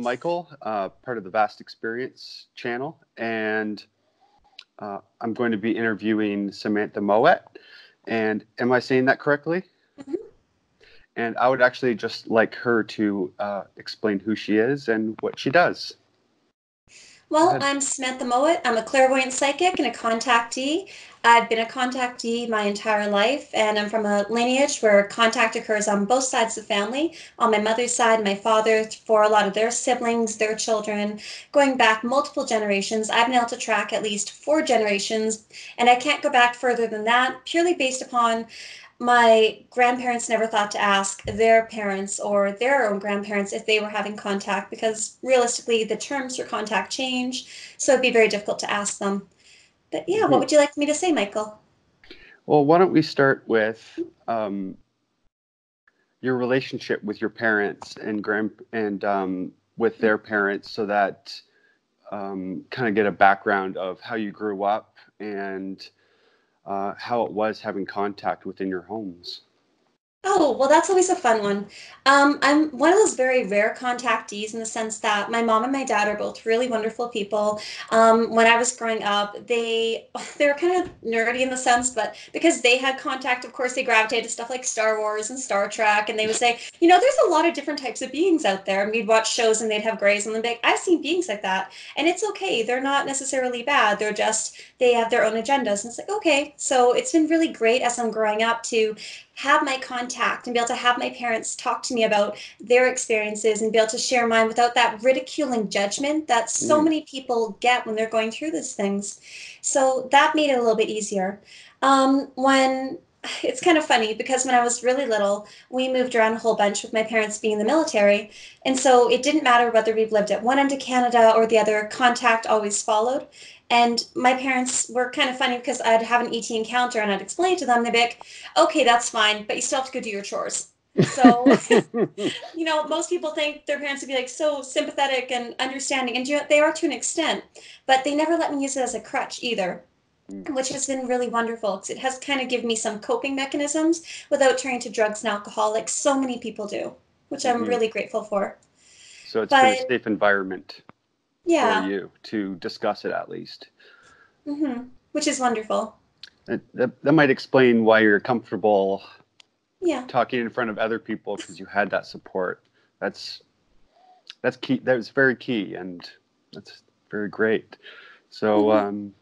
I'm Michael, uh, part of the Vast Experience channel, and uh, I'm going to be interviewing Samantha Mowat. And am I saying that correctly? Mm-hmm. And I would actually just like her to uh, explain who she is and what she does. Well, I'm Samantha Mowat. I'm a clairvoyant psychic and a contactee. I've been a contactee my entire life, and I'm from a lineage where contact occurs on both sides of the family. On my mother's side, my father, for a lot of their siblings, their children, going back multiple generations. I've been able to track at least four generations, and I can't go back further than that, purely based upon my grandparents never thought to ask their parents or their own grandparents if they were having contact because realistically the terms for contact change so it'd be very difficult to ask them but yeah mm-hmm. what would you like me to say michael well why don't we start with um, your relationship with your parents and grand and um, with their parents so that um, kind of get a background of how you grew up and uh, how it was having contact within your homes. Oh, well, that's always a fun one. Um, I'm one of those very rare contactees in the sense that my mom and my dad are both really wonderful people. Um, when I was growing up, they they were kind of nerdy in the sense, but because they had contact, of course, they gravitated to stuff like Star Wars and Star Trek, and they would say, you know, there's a lot of different types of beings out there. And we'd watch shows, and they'd have grays on them. Like, I've seen beings like that, and it's okay. They're not necessarily bad. They're just they have their own agendas, and it's like okay. So it's been really great as I'm growing up to have my contact and be able to have my parents talk to me about their experiences and be able to share mine without that ridiculing judgment that so mm. many people get when they're going through these things. So that made it a little bit easier. Um, when it's kind of funny because when I was really little, we moved around a whole bunch with my parents being in the military. And so it didn't matter whether we lived at one end of Canada or the other, contact always followed. And my parents were kind of funny because I'd have an ET encounter and I'd explain to them, they'd be like, okay, that's fine, but you still have to go do your chores. So, you know, most people think their parents would be like so sympathetic and understanding, and they are to an extent, but they never let me use it as a crutch either. Which has been really wonderful because it has kind of given me some coping mechanisms without turning to drugs and alcohol like so many people do, which I'm mm-hmm. really grateful for. So it's but, been a safe environment yeah. for you to discuss it at least. Mm-hmm. Which is wonderful. That, that, that might explain why you're comfortable yeah. talking in front of other people because you had that support. That's that's key. That's very key, and that's very great. So mm-hmm. um,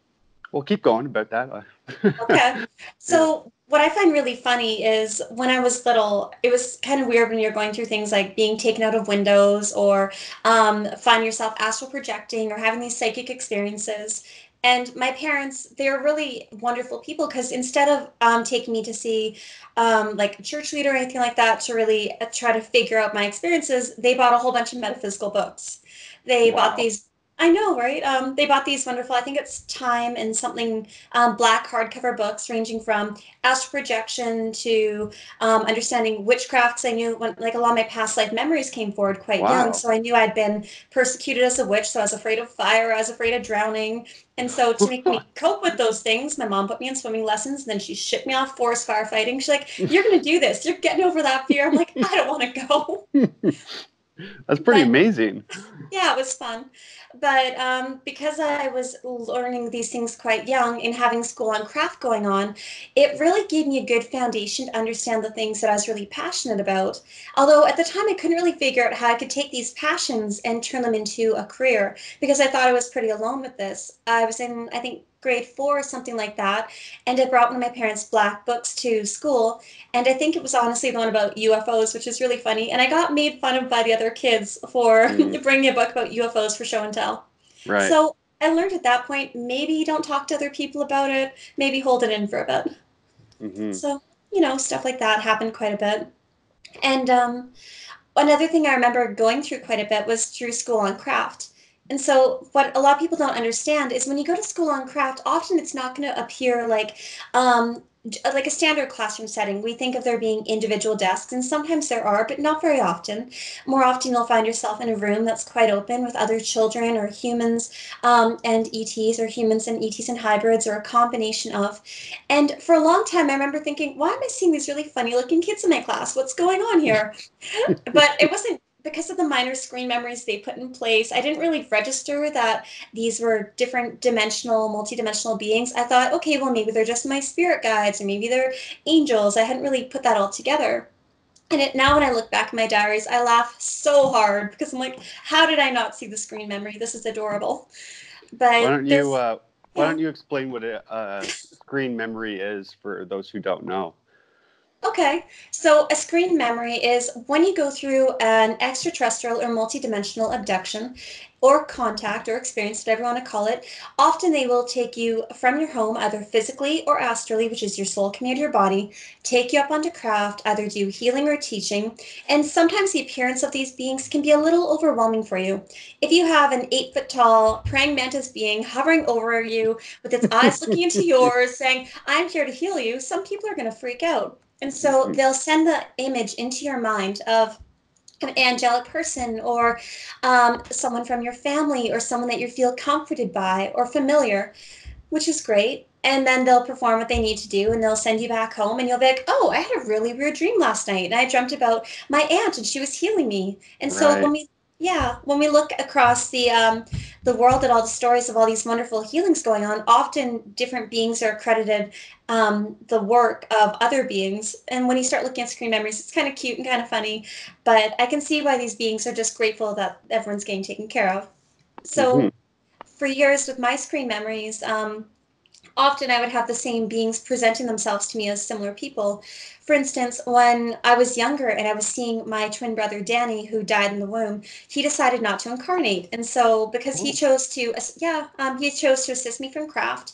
we'll keep going about that. okay. So what I find really funny is when I was little, it was kind of weird when you're going through things like being taken out of windows or um, find yourself astral projecting or having these psychic experiences. And my parents, they're really wonderful people because instead of um, taking me to see um, like a church leader or anything like that to really uh, try to figure out my experiences, they bought a whole bunch of metaphysical books. They wow. bought these I know, right? Um, they bought these wonderful, I think it's Time and something um, black hardcover books ranging from astral projection to um, understanding witchcrafts. I knew when, like, a lot of my past life memories came forward quite wow. young. So I knew I'd been persecuted as a witch. So I was afraid of fire, I was afraid of drowning. And so to make me cope with those things, my mom put me in swimming lessons. And then she shipped me off forest firefighting. She's like, You're going to do this. You're getting over that fear. I'm like, I don't want to go. That's pretty but, amazing. Yeah, it was fun. But um, because I was learning these things quite young and having school on craft going on, it really gave me a good foundation to understand the things that I was really passionate about. Although at the time I couldn't really figure out how I could take these passions and turn them into a career because I thought I was pretty alone with this. I was in, I think, grade four or something like that. And I brought one of my parents' black books to school. And I think it was honestly the one about UFOs, which is really funny. And I got made fun of by the other kids for mm. bringing a book about UFOs for show and tell. Right. So I learned at that point maybe don't talk to other people about it, maybe hold it in for a bit. Mm-hmm. So, you know, stuff like that happened quite a bit. And um, another thing I remember going through quite a bit was through school on craft and so, what a lot of people don't understand is when you go to school on craft, often it's not going to appear like um, like a standard classroom setting. We think of there being individual desks, and sometimes there are, but not very often. More often, you'll find yourself in a room that's quite open with other children or humans um, and ETs, or humans and ETs and hybrids, or a combination of. And for a long time, I remember thinking, why am I seeing these really funny looking kids in my class? What's going on here? but it wasn't because of the minor screen memories they put in place, I didn't really register that these were different dimensional, multidimensional beings. I thought, okay, well, maybe they're just my spirit guides or maybe they're angels. I hadn't really put that all together. And it, now when I look back at my diaries, I laugh so hard because I'm like, how did I not see the screen memory? This is adorable. But why don't you uh, why yeah. don't you explain what a, a screen memory is for those who don't know? Okay, so a screen memory is when you go through an extraterrestrial or multidimensional abduction or contact or experience, whatever you want to call it. Often they will take you from your home, either physically or astrally, which is your soul coming out of your body, take you up onto craft, either do healing or teaching. And sometimes the appearance of these beings can be a little overwhelming for you. If you have an eight foot tall praying mantis being hovering over you with its eyes looking into yours, saying, I'm here to heal you, some people are going to freak out. And so they'll send the image into your mind of an angelic person or um, someone from your family or someone that you feel comforted by or familiar, which is great. And then they'll perform what they need to do and they'll send you back home and you'll be like, oh, I had a really weird dream last night and I dreamt about my aunt and she was healing me. And so right. when we yeah, when we look across the um, the world at all the stories of all these wonderful healings going on, often different beings are credited um, the work of other beings. And when you start looking at screen memories, it's kind of cute and kind of funny. But I can see why these beings are just grateful that everyone's getting taken care of. So, mm-hmm. for years with my screen memories, um, often I would have the same beings presenting themselves to me as similar people. For instance, when I was younger and I was seeing my twin brother Danny, who died in the womb, he decided not to incarnate, and so because he chose to, yeah, um, he chose to assist me from craft,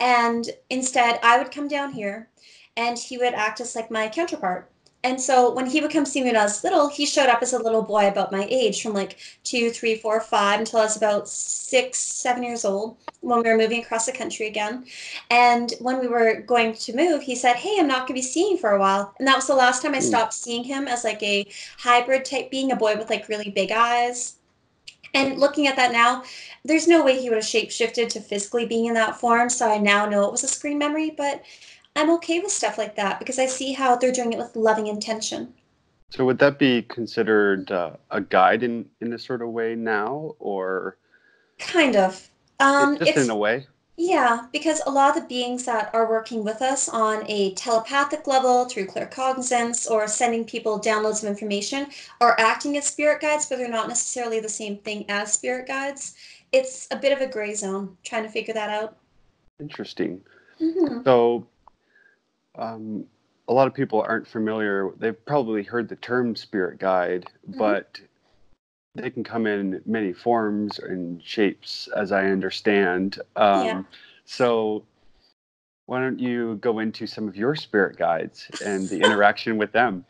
and instead I would come down here, and he would act as like my counterpart. And so when he would come see me when I was little, he showed up as a little boy about my age from like two, three, four, five until I was about six, seven years old when we were moving across the country again. And when we were going to move, he said, Hey, I'm not going to be seeing you for a while. And that was the last time I hmm. stopped seeing him as like a hybrid type being, a boy with like really big eyes. And looking at that now, there's no way he would have shapeshifted to physically being in that form. So I now know it was a screen memory, but I'm okay with stuff like that because I see how they're doing it with loving intention. So would that be considered uh, a guide in in a sort of way now, or kind of? Um, just in a way. Yeah, because a lot of the beings that are working with us on a telepathic level through claircognizance or sending people downloads of information are acting as spirit guides, but they're not necessarily the same thing as spirit guides. It's a bit of a gray zone trying to figure that out. Interesting. Mm-hmm. So um, a lot of people aren't familiar. They've probably heard the term spirit guide, mm-hmm. but they can come in many forms and shapes, as I understand. Um, yeah. So, why don't you go into some of your spirit guides and the interaction with them?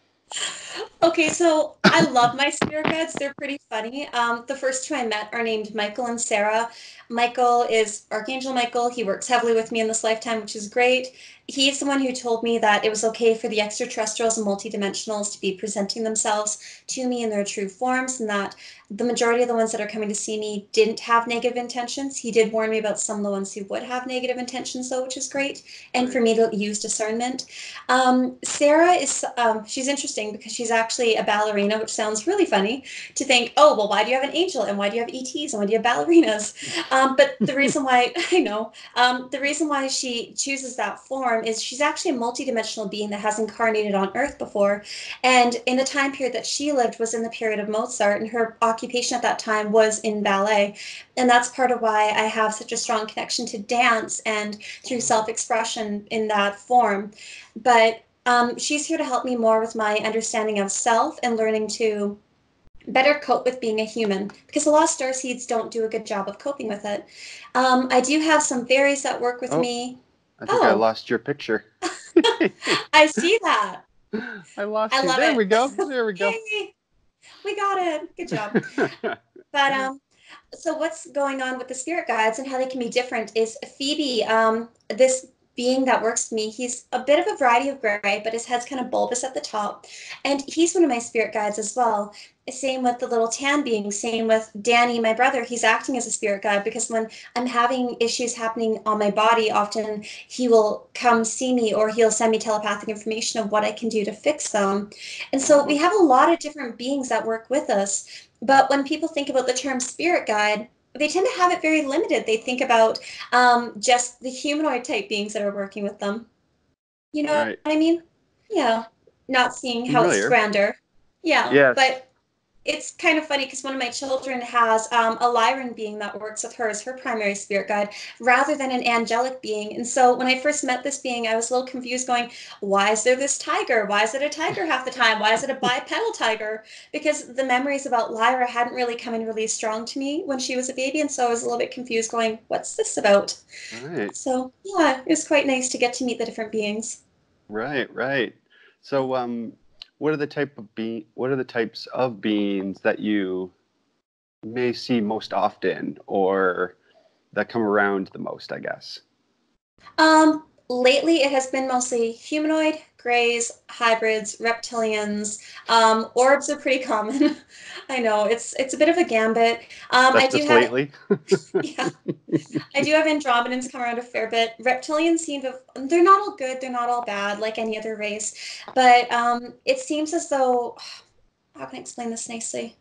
Okay, so I love my spirit guides. They're pretty funny. Um, the first two I met are named Michael and Sarah. Michael is Archangel Michael. He works heavily with me in this lifetime, which is great he's the one who told me that it was okay for the extraterrestrials and multidimensionals to be presenting themselves to me in their true forms and that the majority of the ones that are coming to see me didn't have negative intentions. He did warn me about some of the ones who would have negative intentions, though, which is great. And for me to use discernment. Um, Sarah is, um, she's interesting because she's actually a ballerina, which sounds really funny to think, oh, well, why do you have an angel? And why do you have ETs? And why do you have ballerinas? Um, but the reason why, I know, um, the reason why she chooses that form is she's actually a multidimensional being that has incarnated on Earth before. And in the time period that she lived was in the period of Mozart, and her occupation at that time was in ballet. And that's part of why I have such a strong connection to dance and through self expression in that form. But um, she's here to help me more with my understanding of self and learning to better cope with being a human because a lot of star seeds don't do a good job of coping with it. Um, I do have some fairies that work with oh, me. I think oh. I lost your picture. I see that. I lost I you. There it. we go. There we go. Yay we got it. Good job. but um, so what's going on with the spirit guides and how they can be different is Phoebe. Um, this being that works with me. He's a bit of a variety of gray, but his head's kind of bulbous at the top. And he's one of my spirit guides as well. Same with the little tan being, same with Danny, my brother. He's acting as a spirit guide because when I'm having issues happening on my body, often he will come see me or he'll send me telepathic information of what I can do to fix them. And so we have a lot of different beings that work with us. But when people think about the term spirit guide, they tend to have it very limited. They think about um, just the humanoid type beings that are working with them. You know right. what I mean? Yeah. Not seeing how Familiar. it's grander. Yeah. Yes. But it's kind of funny because one of my children has um, a Lyran being that works with her as her primary spirit guide rather than an angelic being. And so when I first met this being, I was a little confused going, why is there this tiger? Why is it a tiger half the time? Why is it a bipedal tiger? Because the memories about Lyra hadn't really come in really strong to me when she was a baby. And so I was a little bit confused going, what's this about? Right. So yeah, it was quite nice to get to meet the different beings. Right, right. So um, what are the type of be what are the types of beans that you may see most often or that come around the most i guess? Um lately it has been mostly humanoid grays hybrids reptilians. Um, orbs are pretty common. I know it's it's a bit of a gambit. Um, That's i do have lately. yeah. I do have andromedans come around a fair bit. Reptilians seem to they're not all good they're not all bad like any other race. But um, it seems as though how can i explain this nicely?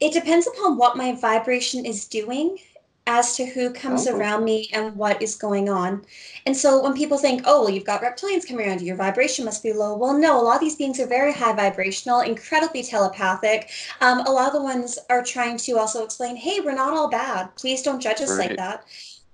It depends upon what my vibration is doing as to who comes oh. around me and what is going on. And so when people think, oh, well, you've got reptilians coming around you, your vibration must be low. Well, no, a lot of these beings are very high vibrational, incredibly telepathic. Um, a lot of the ones are trying to also explain, hey, we're not all bad. Please don't judge us right. like that.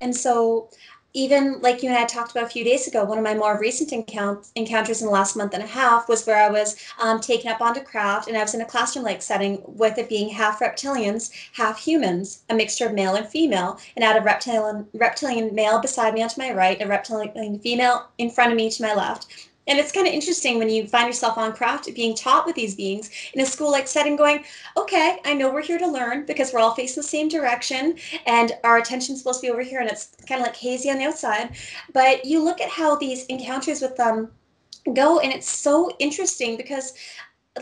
And so even like you and I talked about a few days ago, one of my more recent encount- encounters in the last month and a half was where I was um, taken up onto craft and I was in a classroom like setting with it being half reptilians, half humans, a mixture of male and female. And had a reptilian, reptilian male beside me on to my right, a reptilian female in front of me to my left. And it's kind of interesting when you find yourself on craft being taught with these beings in a school like setting, going, okay, I know we're here to learn because we're all facing the same direction and our attention's supposed to be over here and it's kind of like hazy on the outside. But you look at how these encounters with them go and it's so interesting because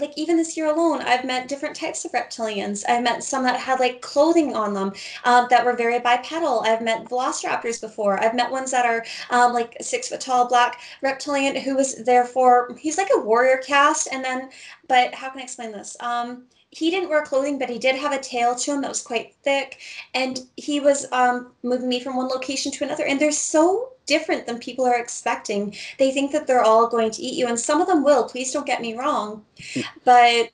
like even this year alone, I've met different types of reptilians. I've met some that had like clothing on them um, that were very bipedal. I've met velociraptors before. I've met ones that are um, like six foot tall black reptilian who was therefore he's like a warrior caste. And then, but how can I explain this? Um, he didn't wear clothing, but he did have a tail to him that was quite thick, and he was um, moving me from one location to another. And they're so different than people are expecting. They think that they're all going to eat you, and some of them will. Please don't get me wrong, but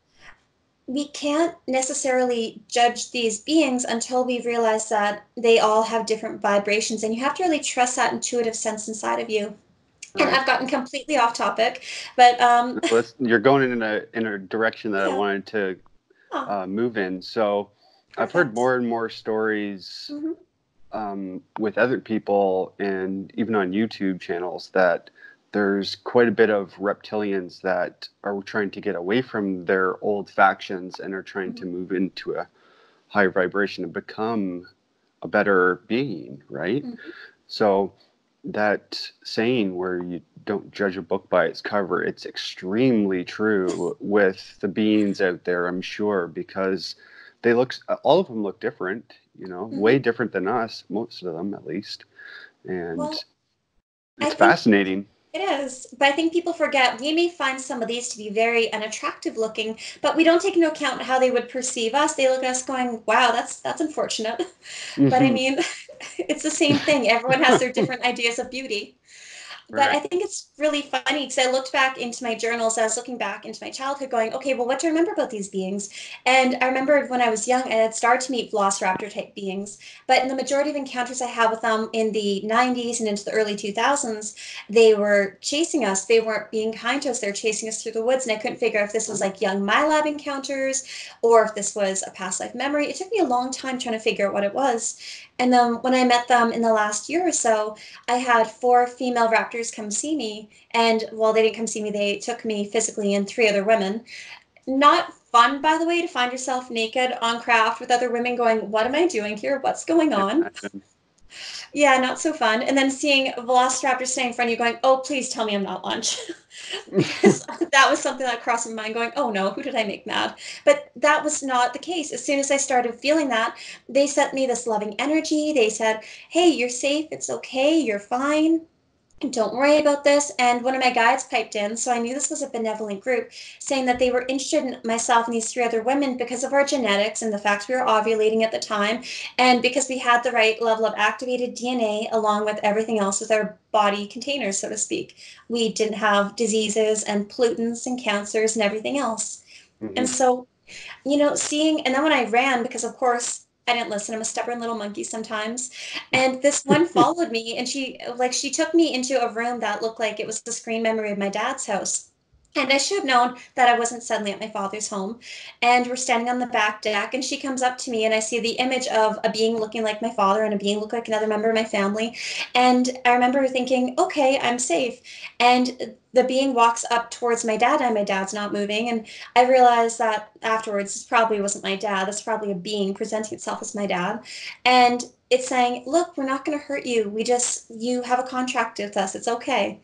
we can't necessarily judge these beings until we realize that they all have different vibrations, and you have to really trust that intuitive sense inside of you. And I've gotten completely off topic, but um, you're going in a in a direction that yeah. I wanted to uh, move in. So Perfect. I've heard more and more stories mm-hmm. Um, with other people and even on YouTube channels that there's quite a bit of reptilians that are trying to get away from their old factions and are trying mm-hmm. to move into a higher vibration and become a better being, right? Mm-hmm. So that saying where you don't judge a book by its cover it's extremely true with the beings out there i'm sure because they look all of them look different you know mm-hmm. way different than us most of them at least and well, it's fascinating it is, but I think people forget we may find some of these to be very unattractive looking, but we don't take into account how they would perceive us. They look at us going, "Wow, that's that's unfortunate." Mm-hmm. But I mm-hmm. mean, it's the same thing. Everyone has their different ideas of beauty. But. I think it's really funny because I looked back into my journals. I was looking back into my childhood, going, okay, well, what do I remember about these beings? And I remembered when I was young, I had started to meet velociraptor type beings. But in the majority of encounters I had with them in the 90s and into the early 2000s, they were chasing us. They weren't being kind to us. They were chasing us through the woods. And I couldn't figure out if this was like young MILAB encounters or if this was a past life memory. It took me a long time trying to figure out what it was. And then when I met them in the last year or so, I had four female raptors come see me. And while they didn't come see me, they took me physically and three other women. Not fun, by the way, to find yourself naked on craft with other women going, What am I doing here? What's going on? Yeah, not so fun. And then seeing Velociraptor standing in front of you going, oh, please tell me I'm not lunch. that was something that crossed my mind going, oh no, who did I make mad? But that was not the case. As soon as I started feeling that, they sent me this loving energy. They said, hey, you're safe. It's okay. You're fine don't worry about this. And one of my guides piped in, so I knew this was a benevolent group, saying that they were interested in myself and these three other women because of our genetics and the fact we were ovulating at the time, and because we had the right level of activated DNA along with everything else with our body containers, so to speak. We didn't have diseases and pollutants and cancers and everything else. Mm-hmm. And so, you know, seeing, and then when I ran, because of course, I didn't listen. I'm a stubborn little monkey sometimes. And this one followed me and she like she took me into a room that looked like it was the screen memory of my dad's house. And I should have known that I wasn't suddenly at my father's home. And we're standing on the back deck, and she comes up to me, and I see the image of a being looking like my father and a being look like another member of my family. And I remember thinking, okay, I'm safe. And the being walks up towards my dad, and my dad's not moving. And I realized that afterwards, this probably wasn't my dad. That's probably a being presenting itself as my dad. And it's saying, look, we're not going to hurt you. We just, you have a contract with us. It's okay.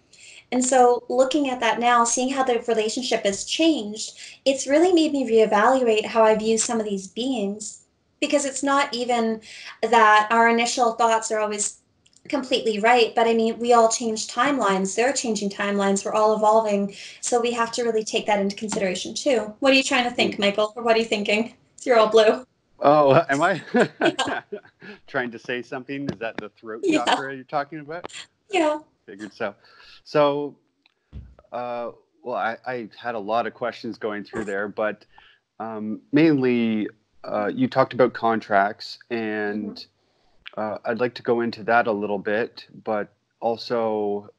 And so, looking at that now, seeing how the relationship has changed, it's really made me reevaluate how I view some of these beings because it's not even that our initial thoughts are always completely right but i mean we all change timelines. They're changing timelines. We're all evolving. So we have to really take that into consideration too. What are you trying to think michael? Or what are you thinking? You're all blue. Oh am i? Trying to say something? Is that the throat yeah. chakra you're talking about? Yeah. Figured so. So, uh, well, I, I, had a lot of questions going through there, but um, mainly uh, you talked about contracts, and mm-hmm. Uh, I'd like to go into that a little bit, but also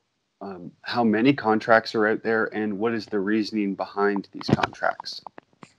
um, how many contracts are out there and what is the reasoning behind these contracts?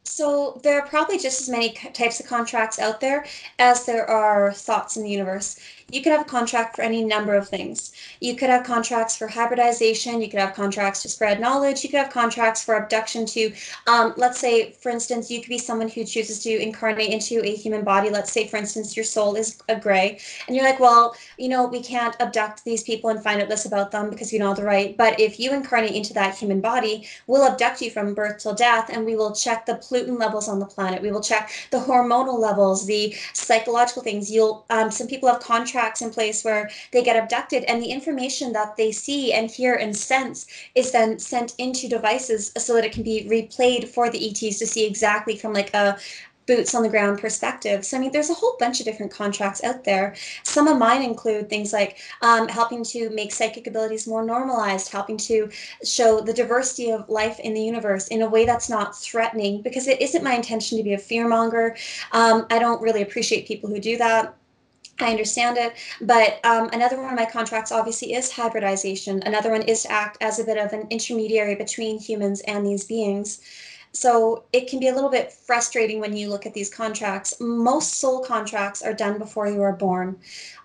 So there are probably just as many types of contracts out there as there are thoughts in the universe you could have a contract for any number of things. You could have contracts for hybridization, you could have contracts to spread knowledge, you could have contracts for abduction to, um, let's say, for instance, you could be someone who chooses to incarnate into a human body. Let's say, for instance, your soul is a gray, and you're like, well, you know, we can't abduct these people and find out this about them because you know the right. But if you incarnate into that human body, we'll abduct you from birth till death, and we will check the pollutant levels on the planet. We will check the hormonal levels, the psychological things. You'll, um, some people have contracts contracts in place where they get abducted and the information that they see and hear and sense is then sent into devices so that it can be replayed for the ETs to see exactly from like a boots on the ground perspective. So, I mean, there's a whole bunch of different contracts out there. Some of mine include things like um, helping to make psychic abilities more normalized, helping to show the diversity of life in the universe in a way that's not threatening, because it isn't my intention to be a fearmonger. Um, I don't really appreciate people who do that. I understand it. But um, another one of my contracts obviously is hybridization. Another one is to act as a bit of an intermediary between humans and these beings. So it can be a little bit frustrating when you look at these contracts. Most soul contracts are done before you are born.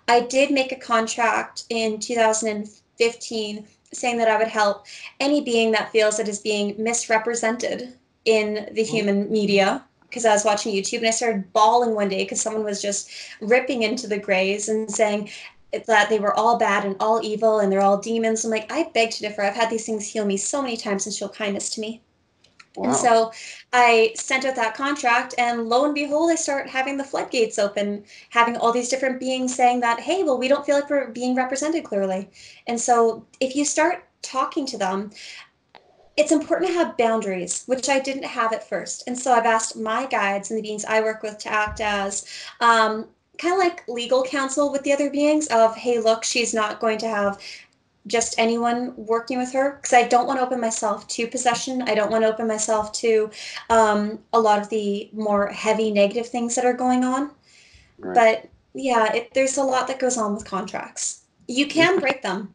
I did make a contract in 2015 saying that I would help any being that feels it is being misrepresented in the human media because I was watching YouTube and I started bawling one day because someone was just ripping into the Greys and saying that they were all bad and all evil and they're all demons. I'm like, I beg to differ. I've had these things heal me so many times and show kindness to me. Wow. And so I sent out that contract, and lo and behold, I start having the floodgates open, having all these different beings saying that, hey, well, we don't feel like we're being represented clearly. And so if you start talking to them, it's important to have boundaries, which I didn't have at first. And so I've asked my guides and the beings I work with to act as um, kind of like legal counsel with the other beings of, hey, look, she's not going to have just anyone working with her because I don't want to open myself to possession. I don't want to open myself to um, a lot of the more heavy negative things that are going on. Right. But yeah, it, there's a lot that goes on with contracts. You can break them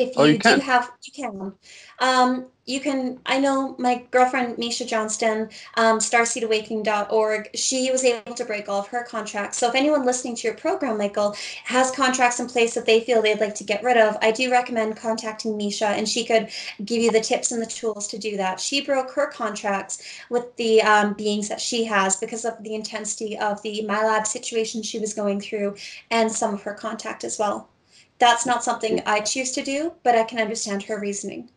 if you, oh, you do have you can. Um, you can i know my girlfriend misha johnston um, starseedawakening.org she was able to break all of her contracts. So if anyone listening to your program michael has contracts in place that they feel they'd like to get rid of i do recommend contacting misha and she could give you the tips and the tools to do that. She broke her contracts with the um, beings that she has because of the intensity of the MILAB situation she was going through and some of her contact as well that's not something I choose to do, but I can understand her reasoning.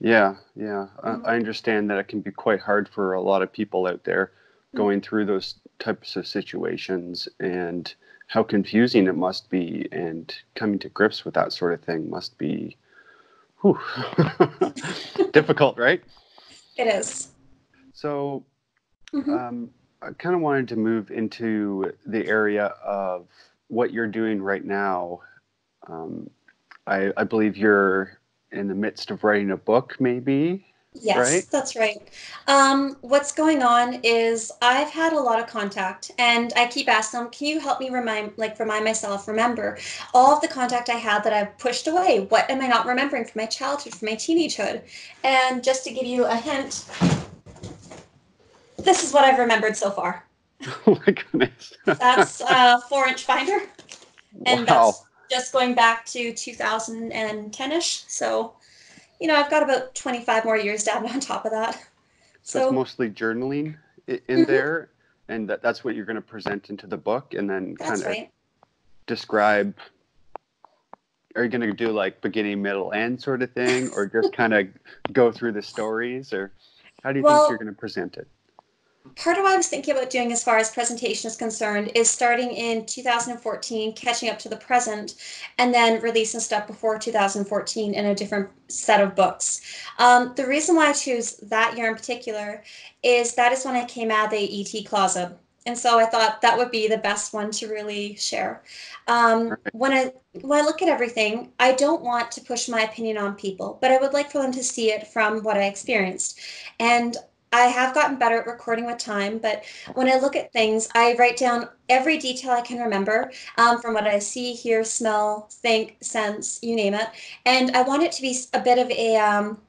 Yeah, yeah. Mm-hmm. I, I understand that it can be quite hard for a lot of people out there mm-hmm. going through those types of situations and how confusing it must be and coming to grips with that sort of thing must be whew, difficult, right? It is. So mm-hmm. um, I kind of wanted to move into the area of what you're doing right now um, I, I believe you're in the midst of writing a book, maybe. Yes, right? that's right. Um, what's going on is I've had a lot of contact, and I keep asking them, "Can you help me remind, like, remind myself, remember all of the contact I had that I've pushed away? What am I not remembering from my childhood, from my teenagehood?" And just to give you a hint, this is what I've remembered so far. Oh my goodness! that's a four-inch binder, and wow. that's just going back to 2010ish. So, you know, I've got about 25 more years down on top of that. So, so it's mostly journaling in mm-hmm. there, and that, that's what you're going to present into the book, and then kind of right. describe. Are you going to do like beginning, middle, end sort of thing, or just kind of go through the stories, or how do you well, think you're going to present it? Part of what I was thinking about doing as far as presentation is concerned is starting in 2014, catching up to the present, and then releasing stuff before 2014 in a different set of books. Um, the reason why I choose that year in particular is that is when I came out of the ET closet. And so I thought that would be the best one to really share. Um, when I when I look at everything, I don't want to push my opinion on people, but I would like for them to see it from what I experienced. And I have gotten better at recording with time, but when I look at things, I write down every detail I can remember um, from what I see, hear, smell, think, sense, you name it. And I want it to be a bit of a, um,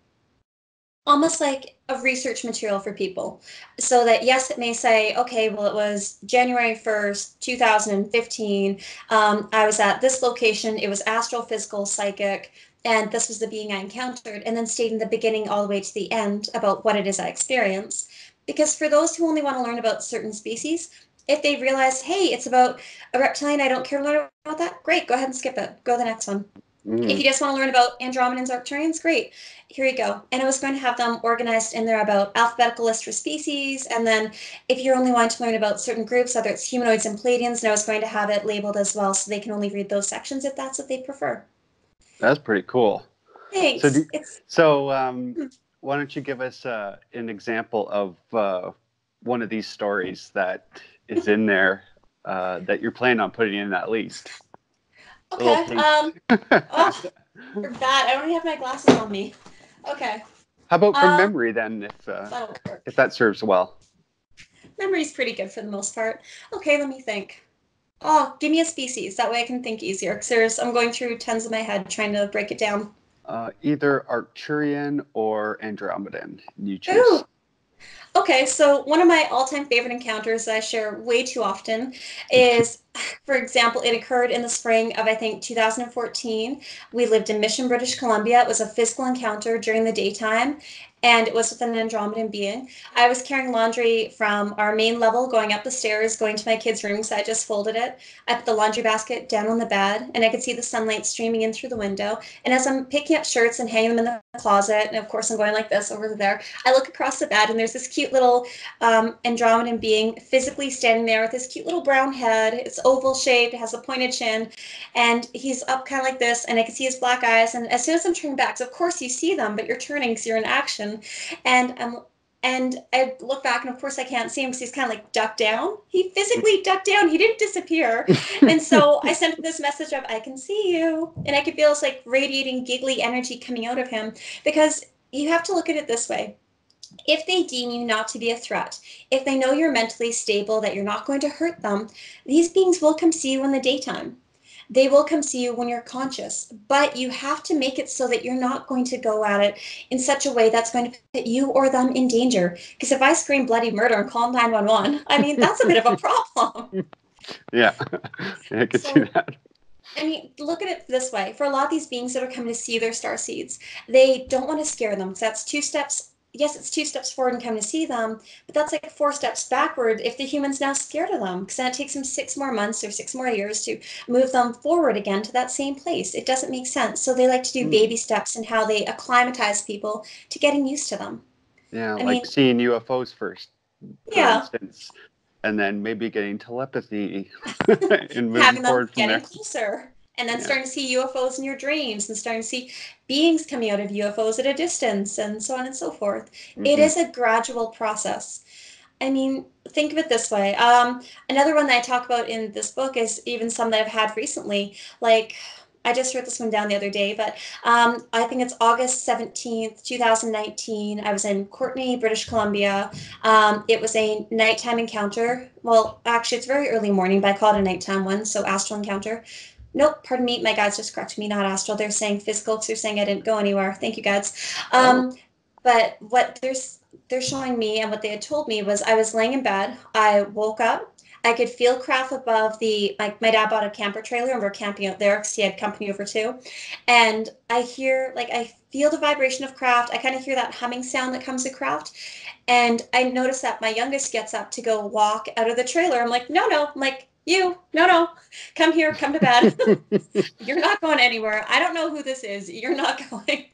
almost like a research material for people. So that, yes, it may say, okay, well, it was January 1st, 2015. Um, I was at this location. It was astrophysical, psychic, and this was the being I encountered, and then stating the beginning all the way to the end about what it is I experience. Because for those who only want to learn about certain species, if they realize, hey, it's about a reptilian, I don't care to learn about that, great, go ahead and skip it. Go to the next one. Mm. If you just want to learn about Andromedans, or Arcturians, great. Here you go. And I was going to have them organized in there about alphabetical list for species. And then if you're only wanting to learn about certain groups, whether it's humanoids and Pleiadians, and I was going to have it labeled as well so they can only read those sections if that's what they prefer. That's pretty cool. Thanks. So, do, so um, why don't you give us uh, an example of uh, one of these stories that is in there uh, that you're planning on putting in at least? Okay. Um, oh, that, I don't have my glasses on me. Okay. How about from um, memory then, if uh, if that serves well? Memory's pretty good for the most part. Okay, let me think. Oh, give me a species. That way I can think easier. Because there's, I'm going through tons in my head trying to break it down. Uh, either Arcturian or Andromedan. You choose. Ooh. Okay, so one of my all-time favorite encounters that I share way too often is, for example, it occurred in the spring of I think 2014. We lived in Mission, British Columbia. It was a physical encounter during the daytime, and it was with an Andromedan being. I was carrying laundry from our main level, going up the stairs, going to my kids' room, so I just folded it. I put the laundry basket down on the bed, and I could see the sunlight streaming in through the window. And as I'm picking up shirts and hanging them in the closet, and of course I'm going like this over there, I look across the bed, and there's this cute little um, Andromedan being physically standing there with this cute little brown head. It's oval shaped, it has a pointed chin, and he's up kind of like this, and I can see his black eyes. And as soon as I'm turning back, so of course you see them, but you're turning because you're in action and um, and I look back, and of course I can't see him because he's kind of like ducked down. He physically ducked down. He didn't disappear. and so I sent him this message of "I can see you," and I could feel this like radiating giggly energy coming out of him because you have to look at it this way. If they deem you not to be a threat, if they know you're mentally stable, that you're not going to hurt them, these beings will come see you in the daytime. They will come see you when you're conscious, but you have to make it so that you're not going to go at it in such a way that's going to put you or them in danger. Because if I scream bloody murder and call 911, I mean, that's a bit of a problem. Yeah, I could so, see that. I mean, look at it this way. For a lot of these beings that are coming to see their star seeds, they don't want to scare them. So that's two steps yes, it's two steps forward and come to see them, but that's like four steps backward if the human's now scared of them, because then it takes them six more months or six more years to move them forward again to that same place. It doesn't make sense. So they like to do mm. baby steps and how they acclimatize people to getting used to them. Yeah, I like mean, seeing UFOs first. yeah. Instance, and then maybe getting telepathy and moving Having forward from getting there. closer and then yeah. starting to see UFOs in your dreams and starting to see beings coming out of UFOs at a distance and so on and so forth. Mm-hmm. It is a gradual process. I mean, think of it this way. Um, another one that I talk about in this book is even some that I've had recently. Like, I just wrote this one down the other day, but um, I think it's August 17th, 2019. I was in Courtenay, British Columbia. Um, it was a nighttime encounter. Well, actually, it's very early morning, but I call it a nighttime one, so astral encounter. Nope, pardon me. My guides just corrected me, not astral. They're saying physical because they're saying I didn't go anywhere. Thank you, guides. Um, oh. But what they're, they're showing me and what they had told me was I was laying in bed. I woke up. I could feel craft above the, like my dad bought a camper trailer and we're camping out there because he had company over too. And I hear, like, I feel the vibration of craft. I kind of hear that humming sound that comes to craft. And I notice that my youngest gets up to go walk out of the trailer. I'm like, no, no. I'm like, you. No no. Come here. Come to bed. You're not going anywhere. I don't know who this is. You're not going.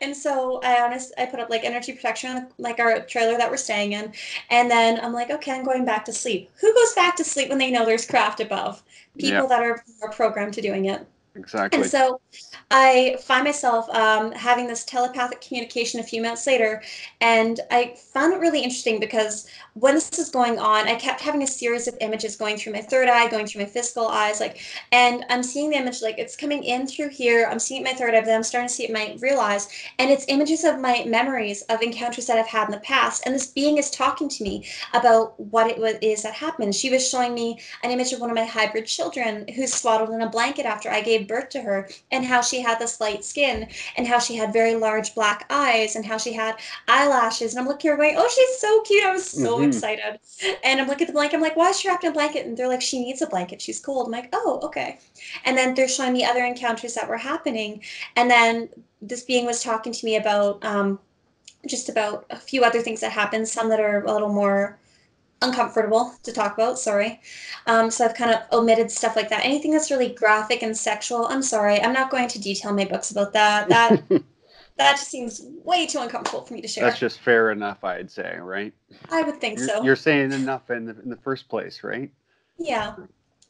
And so i honest i put up like energy protection on like our trailer that we're staying in. And then i'm like okay i'm going back to sleep. Who goes back to sleep when they know there's craft above? People that are, are programmed to doing it Exactly. And so I find myself um, having this telepathic communication a few minutes later. And I found it really interesting because when this is going on, I kept having a series of images going through my third eye, going through my physical eyes, like, and I'm seeing the image like it's coming in through here. I'm seeing it my third eye, but then I'm starting to see it in my real eyes. And it's images of my memories of encounters that I've had in the past. And this being is talking to me about what it is that happened. She was showing me an image of one of my hybrid children who's swaddled in a blanket after I gave birth to her, and how she had this light skin, and how she had very large black eyes, and how she had eyelashes. And I'm looking at her going, Oh, she's so cute. I was so mm-hmm. excited. And I'm looking at the blanket. I'm like, Why is she wrapped in a blanket? And they're like, She needs a blanket. She's cold. I'm like, Oh, okay. And then they're showing me other encounters that were happening. And then this being was talking to me about um, just about a few other things that happened, some that are a little more uncomfortable to talk about. Sorry. Um, so I've kind of omitted stuff like that. Anything that's really graphic and sexual, I'm sorry. I'm not going to detail my books about that. That that just seems way too uncomfortable for me to share. That's just fair enough, I'd say, right? I would think you're, so. You're saying enough in the in the first place, right? Yeah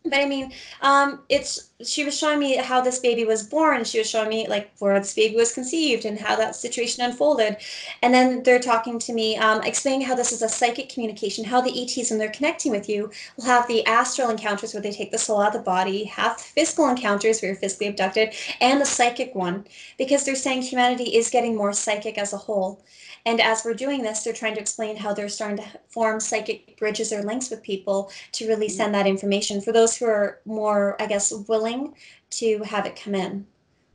but I mean, um, it's she was showing me how this baby was born. She was showing me like where this baby was conceived and how that situation unfolded. And then they're talking to me, um, explaining how this is a psychic communication, how the ETs when they're connecting with you will have the astral encounters where they take the soul out of the body, have physical encounters where you're physically abducted, and the psychic one, because they're saying humanity is getting more psychic as a whole. And as we're doing this, they're trying to explain how they're starting to form psychic bridges or links with people to really mm-hmm. send that information for those who are more, I guess, willing to have it come in.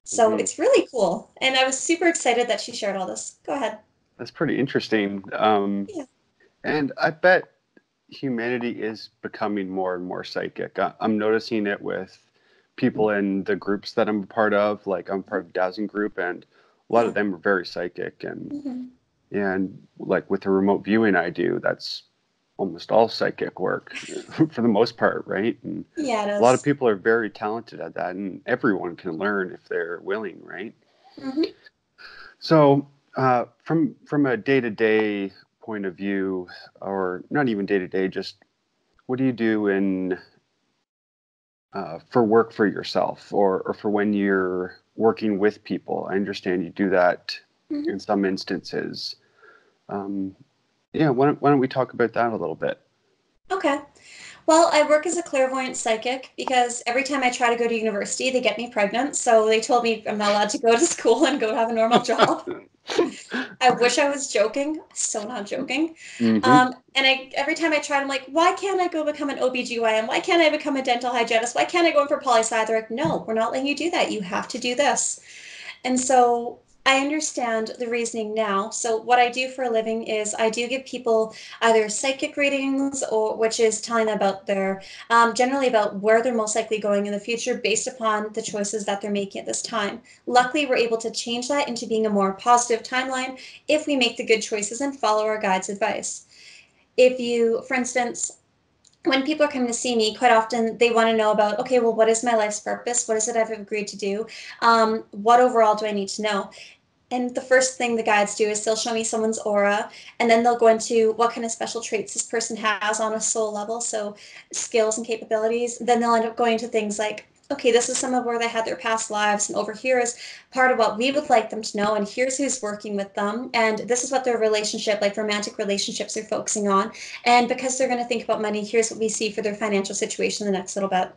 So mm-hmm. it's really cool. And I was super excited that she shared all this. Go ahead. That's pretty interesting. Um, yeah. And I bet humanity is becoming more and more psychic. I'm noticing it with people in the groups that I'm a part of. Like I'm part of Dowsing Group, and a lot of them are very psychic. And mm-hmm and like with the remote viewing i do that's almost all psychic work for the most part right? And yeah a lot of people are very talented at that and everyone can learn if they're willing right? Mm-hmm. so uh, from from a day-to-day point of view or not even day-to-day just what do you do in uh, for work for yourself or, or for when you're working with people? I understand you do that mm-hmm. in some instances. Um, yeah, why don't, why don't we talk about that a little bit? Okay. Well, I work as a clairvoyant psychic because every time I try to go to university, they get me pregnant. So they told me I'm not allowed to go to school and go have a normal job. I wish I was joking. So not joking. Mm-hmm. Um, and I every time I try, I'm like, why can't I go become an OBGYN? Why can't I become a dental hygienist? Why can't I go in for poli sci? They're like, no, we're not letting you do that. You have to do this. And so I understand the reasoning now. So what I do for a living is I do give people either psychic readings or which is telling them about their um, generally about where they're most likely going in the future based upon the choices that they're making at this time. Luckily, we're able to change that into being a more positive timeline if we make the good choices and follow our guide's advice. If you, for instance, when people are coming to see me, quite often they want to know about, okay, well, what is my life's purpose? What is it I've agreed to do? Um, what overall do I need to know? And the first thing the guides do is they'll show me someone's aura and then they'll go into what kind of special traits this person has on a soul level so skills and capabilities. Then they'll end up going to things like okay this is some of where they had their past lives and over here is part of what we would like them to know and here's who's working with them and this is what their relationship like romantic relationships are focusing on. And because they're going to think about money here's what we see for their financial situation the next little bit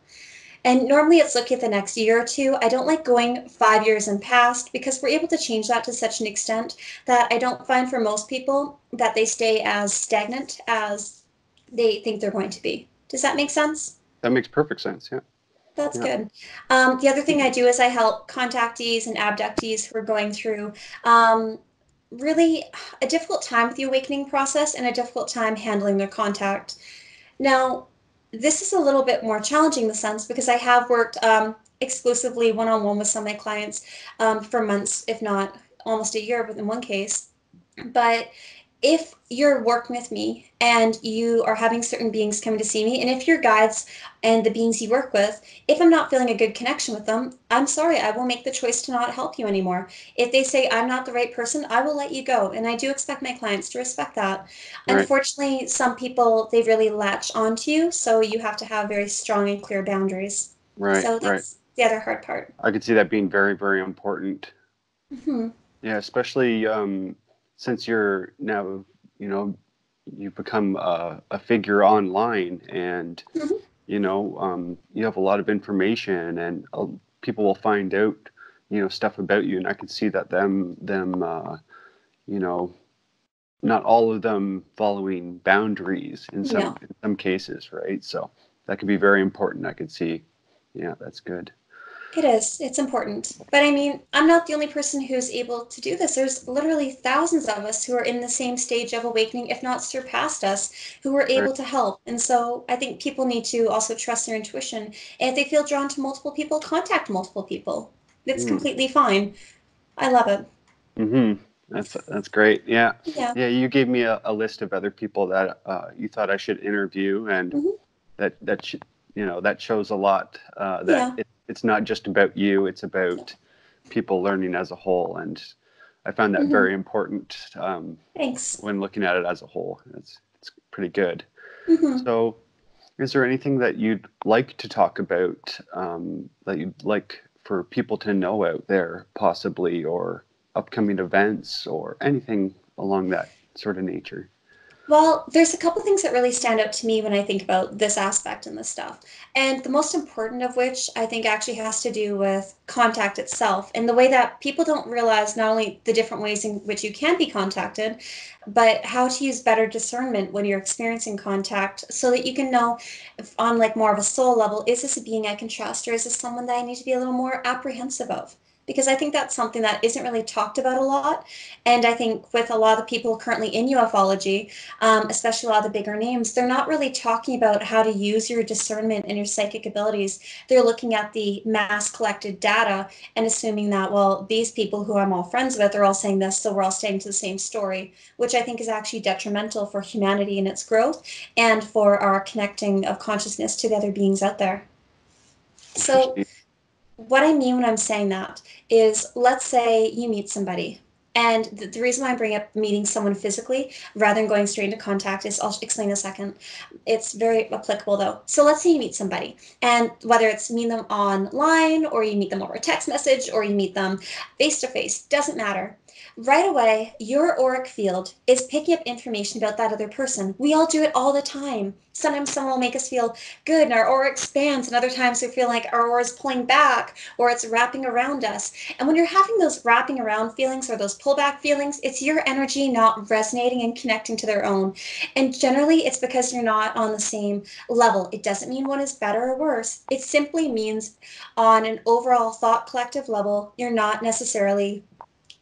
and normally it's looking at the next year or two. I don't like going five years and past because we're able to change that to such an extent that I don't find for most people that they stay as stagnant as they think they're going to be. Does that make sense? That makes perfect sense. Yeah. That's yeah. good. Um, the other thing I do is I help contactees and abductees who are going through um, really a difficult time with the awakening process and a difficult time handling their contact. Now, this is a little bit more challenging in the sense because I have worked um, exclusively one on one with some of my clients um, for months, if not almost a year, in one case. But if you're working with me and you are having certain beings coming to see me, and if your guides and the beings you work with, if I'm not feeling a good connection with them, I'm sorry, I will make the choice to not help you anymore. If they say I'm not the right person, I will let you go. And I do expect my clients to respect that. Right. Unfortunately, some people, they really latch onto you. So you have to have very strong and clear boundaries. Right. So that's right. the other hard part. I could see that being very, very important. Mm-hmm. Yeah, especially um, since you're now, you know, you've become a, a figure online and, mm-hmm. you know, um, you have a lot of information and uh, people will find out, you know, stuff about you. And I can see that them, them, uh, you know, not all of them following boundaries in some, in some cases, right? So that could be very important. I could see. Yeah, that's good. It is. It's important. But I mean, I'm not the only person who's able to do this. There's literally thousands of us who are in the same stage of awakening, if not surpassed us, who are able to help. And so I think people need to also trust their intuition. And if they feel drawn to multiple people, contact multiple people. It's mm. completely fine. I love it. Mm-hmm. That's that's great. Yeah. Yeah. Yeah. You gave me a, a list of other people that uh, you thought I should interview, and mm-hmm. that that should, you know that shows a lot. Uh, that yeah. It's not just about you it's about people learning as a whole. And i found that mm-hmm. very important um, thanks. when looking at it as a whole. It's it's pretty good. Mm-hmm. so is there anything that you'd like to talk about um, that you'd like for people to know out there possibly or upcoming events or anything along that sort of nature well, there's a couple things that really stand out to me when I think about this aspect and this stuff. And the most important of which I think actually has to do with contact itself and the way that people don't realize not only the different ways in which you can be contacted, but how to use better discernment when you're experiencing contact so that you can know on like more of a soul level, is this a being I can trust or is this someone that I need to be a little more apprehensive of? Because I think that's something that isn't really talked about a lot. And I think with a lot of the people currently in ufology, um, especially a lot of the bigger names, they're not really talking about how to use your discernment and your psychic abilities. They're looking at the mass collected data and assuming that, well, these people who I'm all friends with are all saying this, so we're all staying to the same story, which I think is actually detrimental for humanity and its growth and for our connecting of consciousness to the other beings out there. So what I mean when I'm saying that is let's say you meet somebody And the, the, reason why I bring up meeting someone physically rather than going straight into contact is I'll explain in a second. It's very applicable though. So let's say you meet somebody, and whether it's meet them online or you meet them over a text message or you meet them face to face, doesn't matter right away, your auric field is picking up information about that other person. We all do it all the time. Sometimes someone will make us feel good and our aura expands, and other times we feel like our aura is pulling back or it's wrapping around us. And when you're having those wrapping around feelings or those pullback feelings, it's your energy not resonating and connecting to their own. And generally, it's because you're not on the same level. It doesn't mean one is better or worse. It simply means on an overall thought collective level, you're not necessarily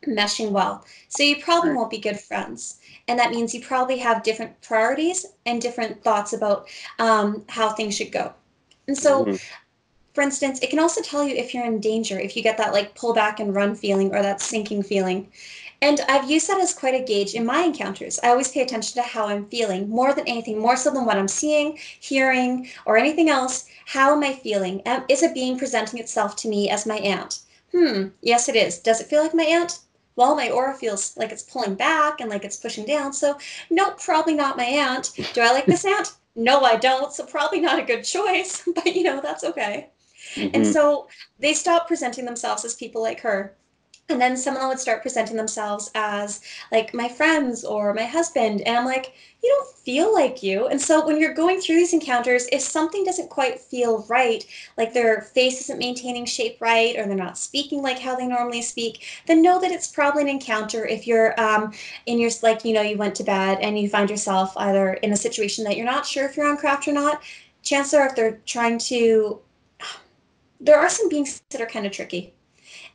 meshing well. So you probably won't be good friends. And that means you probably have different priorities and different thoughts about um, how things should go. And so, mm-hmm. for instance, it can also tell you if you're in danger, if you get that like pull back and run feeling or that sinking feeling. And I've used that as quite a gauge in my encounters. I always pay attention to how I'm feeling more than anything, more so than what I'm seeing, hearing, or anything else. How am I feeling? Is it being presenting itself to me as my aunt? Hmm, yes, it is. Does it feel like my aunt? Well, my aura feels like it's pulling back and like it's pushing down. So, no, probably not my aunt. Do I like this aunt? No, I don't. So, probably not a good choice, but you know, that's okay. Mm-hmm. And so they stop presenting themselves as people like her and then someone would start presenting themselves as like my friends or my husband and i'm like you don't feel like you. And so when you're going through these encounters if something doesn't quite feel right like their face isn't maintaining shape right or they're not speaking like how they normally speak then know that it's probably an encounter if you're um, in your like you know you went to bed and you find yourself either in a situation that you're not sure if you're on craft or not chances are if they're trying to there are some beings that are kind of tricky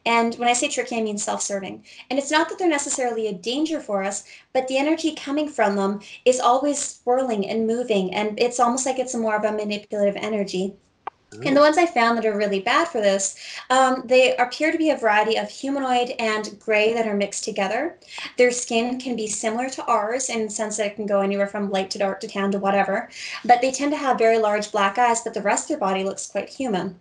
and when I say tricky, I mean self serving. And it's not that they're necessarily a danger for us, but the energy coming from them is always swirling and moving. And it's almost like it's more of a manipulative energy. And the ones I found that are really bad for this, um, they appear to be a variety of humanoid and gray that are mixed together. Their skin can be similar to ours in the sense that it can go anywhere from light to dark to tan to whatever, but they tend to have very large black eyes, but the rest of their body looks quite human.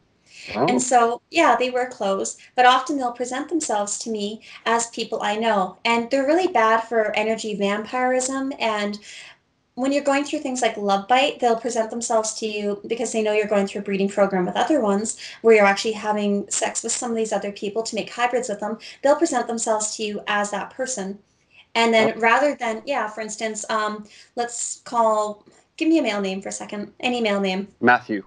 Oh. And so, yeah, they wear clothes, but often they'll present themselves to me as people I know. And they're really bad for energy vampirism. And when you're going through things like love bite, they'll present themselves to you because they know you're going through a breeding program with other ones where you're actually having sex with some of these other people to make hybrids with them. They'll present themselves to you as that person. And then oh. rather than, yeah, for instance, um, let's call, give me a male name for a second, any male name. Matthew.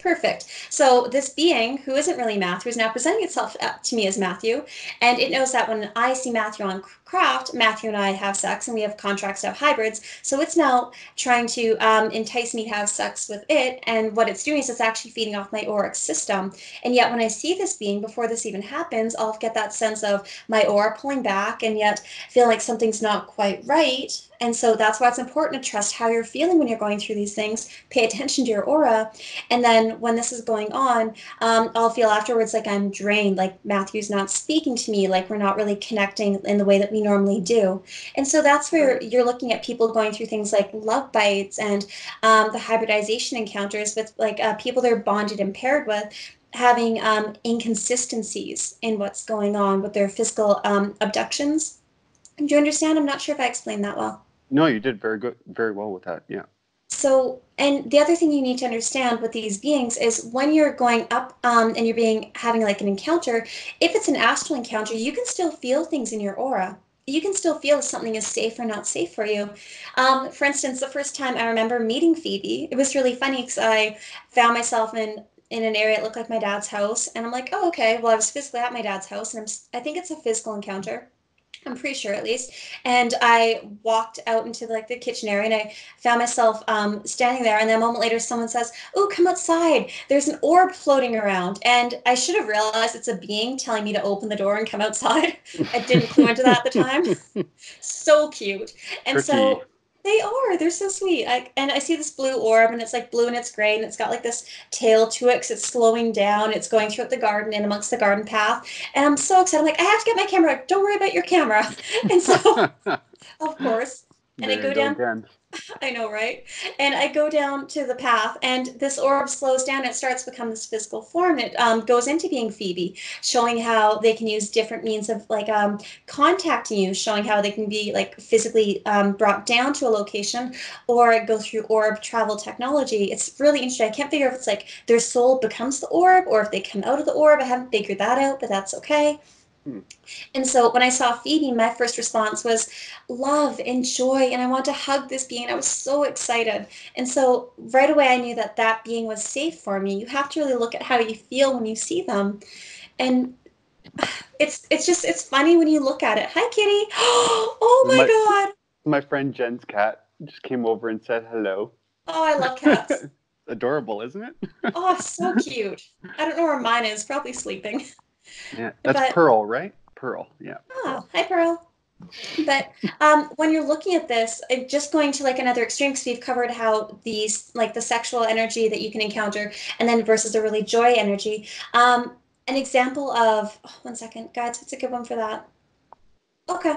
Perfect. So this being, who isn't really Matthew, is now presenting itself uh, to me as Matthew, and it knows that when I see Matthew on craft, Matthew and I have sex, and we have contracts to have hybrids. So it's now trying to um, entice me to have sex with it, and what it's doing is it's actually feeding off my auric system. And yet, when I see this being before this even happens, I'll get that sense of my aura pulling back, and yet feel like something's not quite right. And so that's why it's important to trust how you're feeling when you're going through these things. Pay attention to your aura. And then when this is going on, um, I'll feel afterwards like I'm drained, like Matthew's not speaking to me, like we're not really connecting in the way that we normally do. And so that's where you're looking at people going through things like love bites and um, the hybridization encounters with like uh, people they're bonded and paired with having um, inconsistencies in what's going on with their physical um, abductions. Do you understand? I'm not sure if I explained that well. No, you did very good, very well with that. Yeah. So, and the other thing you need to understand with these beings is when you're going up um, and you're being having like an encounter, if it's an astral encounter, you can still feel things in your aura. You can still feel if something is safe or not safe for you. Um, for instance, the first time I remember meeting Phoebe, it was really funny because I found myself in in an area that looked like my dad's house, and I'm like, oh, okay. Well, I was physically at my dad's house, and I'm, I think it's a physical encounter. I'm pretty sure at least. And I walked out into like the kitchen area and I found myself um, standing there. And then a moment later, someone says, Oh, come outside. There's an orb floating around. And I should have realized it's a being telling me to open the door and come outside. I didn't clue into that at the time. so cute. And Tricky. so they are. They're so sweet. I, and I see this blue orb, and it's like blue and it's gray, and it's got like this tail to it because it's slowing down. It's going throughout the garden and amongst the garden path. And I'm so excited. I'm like, I have to get my camera. Don't worry about your camera. And so, of course, and I go down. Again. I know, right? And I go down to the path, and this orb slows down. It starts to become this physical form. It um, goes into being Phoebe, showing how they can use different means of like um, contacting you, showing how they can be like physically um, brought down to a location, or go through orb travel technology. It's really interesting. I can't figure if it's like their soul becomes the orb, or if they come out of the orb. I haven't figured that out, but that's okay. Hmm. And so when I saw Phoebe, my first response was love and joy, and I want to hug this being. I was so excited. And so right away, I knew that that being was safe for me. You have to really look at how you feel when you see them. And it's it's just it's funny when you look at it. Hi, Kitty. Oh my, my god. My friend Jen's cat just came over and said hello. Oh, I love cats. Adorable, isn't it? oh, so cute. I don't know where mine is. Probably sleeping. Yeah, that's but, Pearl, right? Pearl, yeah. Oh, hi, Pearl. But um, when you're looking at this, I'm just going to like another extreme, because we've covered how these, like the sexual energy that you can encounter, and then versus the really joy energy. Um, an example of, oh, one second, guys, what's a good one for that? Okay.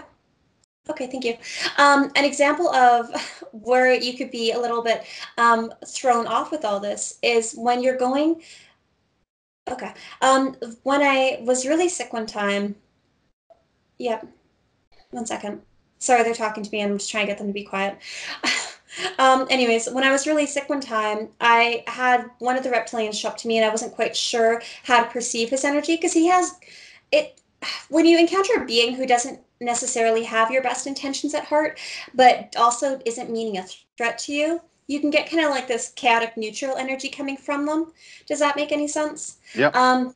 Okay, thank you. Um, an example of where you could be a little bit um, thrown off with all this is when you're going Okay. Um, when I was really sick one time, yep. One second. Sorry, they're talking to me. I'm just trying to get them to be quiet. um, anyways, when I was really sick one time, I had one of the reptilians show up to me, and I wasn't quite sure how to perceive his energy because he has it. When you encounter a being who doesn't necessarily have your best intentions at heart, but also isn't meaning a threat to you, you can get kind of like this chaotic neutral energy coming from them. Does that make any sense? Yeah. Um,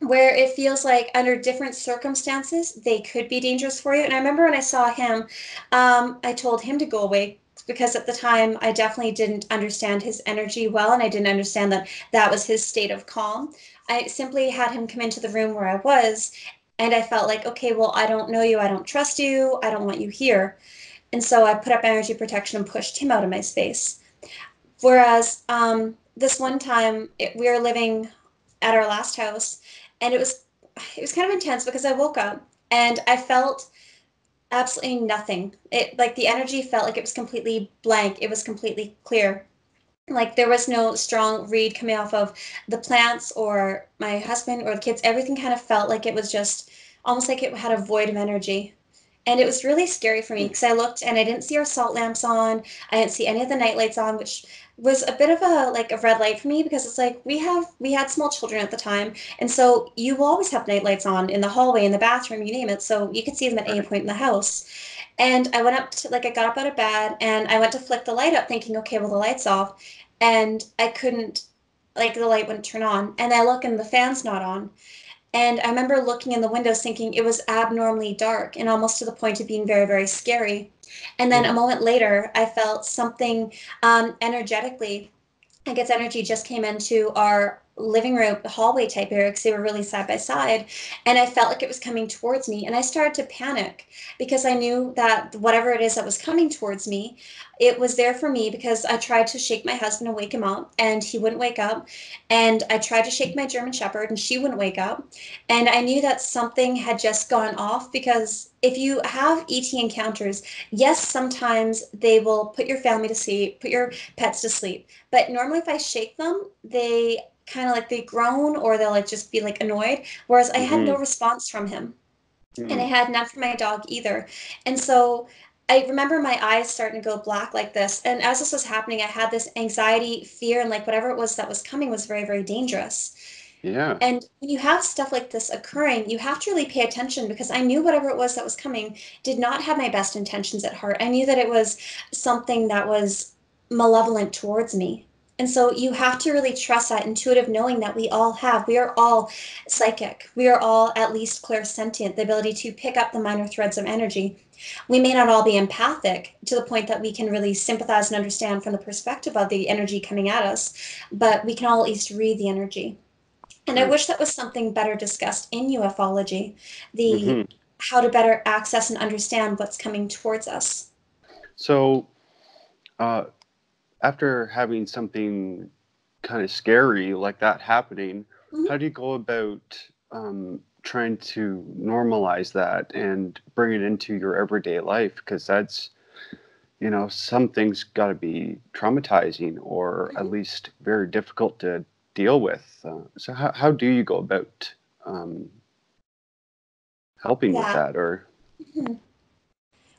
where it feels like under different circumstances they could be dangerous for you. And I remember when I saw him, um, I told him to go away because at the time I definitely didn't understand his energy well, and I didn't understand that that was his state of calm. I simply had him come into the room where I was, and I felt like, okay, well, I don't know you, I don't trust you, I don't want you here. And so I put up energy protection and pushed him out of my space. Whereas um, this one time it, we were living at our last house, and it was it was kind of intense because I woke up and I felt absolutely nothing. It like the energy felt like it was completely blank. It was completely clear. Like there was no strong read coming off of the plants or my husband or the kids. Everything kind of felt like it was just almost like it had a void of energy and it was really scary for me mm. because I looked and I didn't see our salt lamps on. I didn't see any of the night lights on, which was a bit of a like a red light for me because it's like we have we had small children at the time, and so you will always have night lights on in the hallway, in the bathroom, you name it. So you could see them at any point in the house. And I went up to like I got up out of bed and I went to flick the light up, thinking, okay, well the light's off, and I couldn't like the light wouldn't turn on, and I look and the fan's not on. And I remember looking in the windows thinking it was abnormally dark and almost to the point of being very, very scary. And then a moment later, I felt something um, energetically, I guess energy just came into our living room hallway type area because they were really side by side and i felt like it was coming towards me and i started to panic because i knew that whatever it is that was coming towards me it was there for me because i tried to shake my husband and wake him up and he wouldn't wake up and i tried to shake my german shepherd and she wouldn't wake up and i knew that something had just gone off because if you have ET encounters, yes, sometimes they will put your family to sleep, put your pets to sleep. But normally, if I shake them, they kind of like they groan or they'll like just be like annoyed. Whereas I had no mm-hmm. response from him. Mm-hmm. And I had none from my dog either. And so I remember my eyes starting to go black like this. And as this was happening, I had this anxiety, fear, and like whatever it was that was coming was very, very dangerous. Yeah. And when you have stuff like this occurring, you have to really pay attention because I knew whatever it was that was coming did not have my best intentions at heart. I knew that it was something that was malevolent towards me. And so you have to really trust that intuitive knowing that we all have. We are all psychic. We are all at least clairsentient, the ability to pick up the minor threads of energy. We may not all be empathic to the point that we can really sympathize and understand from the perspective of the energy coming at us, but we can all at least read the energy. And I wish that was something better discussed in ufology, the mm-hmm. how to better access and understand what's coming towards us. So, uh, after having something kind of scary like that happening, mm-hmm. how do you go about um, trying to normalize that and bring it into your everyday life? Because that's you know, something's got to be traumatizing or at least very difficult to deal with. Uh, so, how, how do you go about um, helping yeah. with that? Or mm-hmm.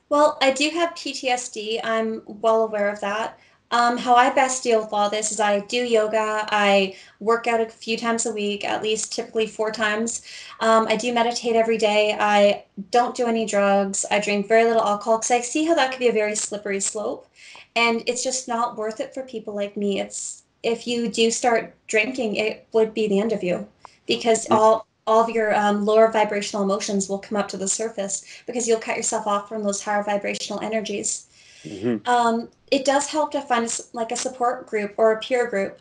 well, I do have PTSD. I'm well aware of that. Um, how I best deal with all this is I do yoga. I work out a few times a week, at least typically four times. Um, I do meditate every day. I don't do any drugs. I drink very little alcohol because I see how that could be a very slippery slope. And it's just not worth it for people like me. It's if you do start drinking, it would be the end of you because all all of your um, lower vibrational emotions will come up to the surface because you'll cut yourself off from those higher vibrational energies. Mm-hmm. Um, it does help to find a, like a support group or a peer group.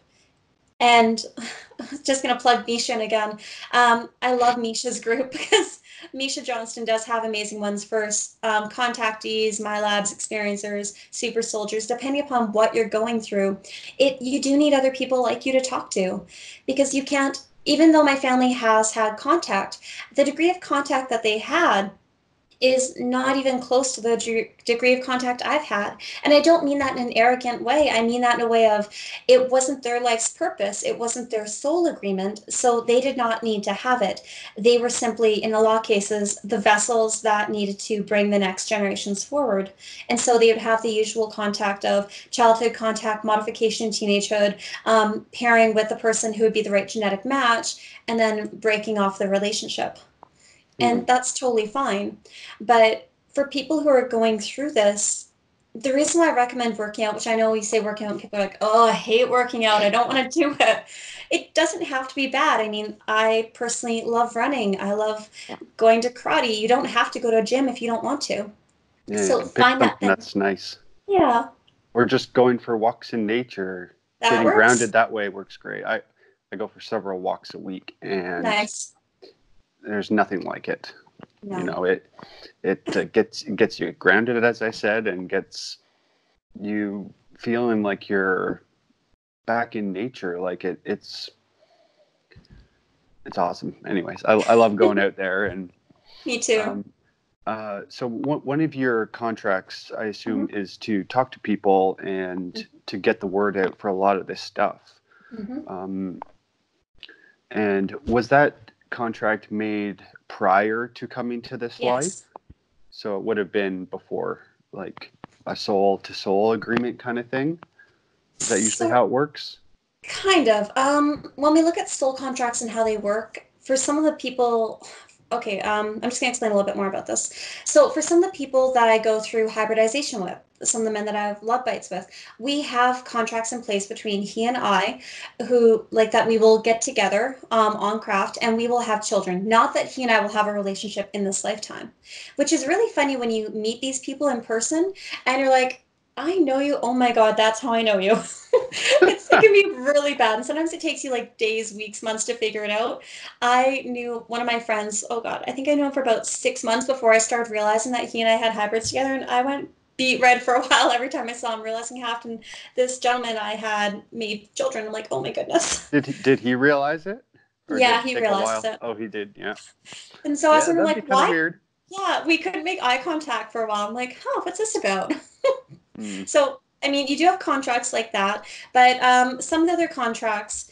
And just going to plug Misha in again. Um, I love Misha's group because Misha Johnston does have amazing ones for um, contactees, MILABs, experiencers, super soldiers, depending upon what you're going through. It you do need other people like you to talk to because you can't even though my family has had contact, the degree of contact that they had is not even close to the de- degree of contact I've had. And I don't mean that in an arrogant way. I mean that in a way of it wasn't their life's purpose, it wasn't their soul agreement. So they did not need to have it. They were simply, in lot of cases, the vessels that needed to bring the next generations forward. And so they would have the usual contact of childhood contact, modification, teenagehood, um, pairing with the person who would be the right genetic match, and then breaking off the relationship and mm-hmm. that's totally fine. But for people who are going through this, the reason why I recommend working out, which I know we say working out, people are like, oh, I hate working out. I don't want to do it. It doesn't have to be bad. I mean, I personally love running. I love going to karate. You don't have to go to a gym if you don't want to. Yeah, so find that thing. That's nice. Yeah. Or just going for walks in nature. That Getting works. grounded that way works great. I, I go for several walks a week and nice there's nothing like it. You know, it it uh, gets gets you grounded, as I said, and gets you feeling like you're back in nature. Like it, it's it's awesome. Anyways, I, I love going out there and. Me too. Um, uh, so one, one of your contracts, I assume, mm-hmm. is to talk to people and mm-hmm. to get the word out for a lot of this stuff. Mm-hmm. Um, and was that contract made prior to coming to this yes. life? So it would have been before, like a soul to soul agreement kind of thing. Is that usually so, how it works? Kind of. Um, when we look at soul contracts and how they work, for some of the people, okay, um, I'm just going to explain a little bit more about this. So, for some of the people that I go through hybridization with, some of the men that I have love bites with, we have contracts in place between he and I, who like that we will get together um, on craft and we will have children. Not that he and I will have a relationship in this lifetime, which is really funny when you meet these people in person and you're like, I know you. Oh my God, that's how I know you. it can be really bad. And sometimes it takes you like days, weeks, months to figure it out. I knew one of my friends, oh God, I think I knew him for about six months before I started realizing that he and I had hybrids together. And I went beat red for a while every time I saw him, realizing how often this gentleman I had made children. I'm like, oh my goodness. Did he, did he realize it? yeah, he realized it. Oh, he did. Yeah. And so yeah, I was like, why? Weird. Yeah, we couldn't make eye contact for a while. I'm like, huh, what's this about? Mm. So, I mean, you do have contracts like that, but um, some of the other contracts,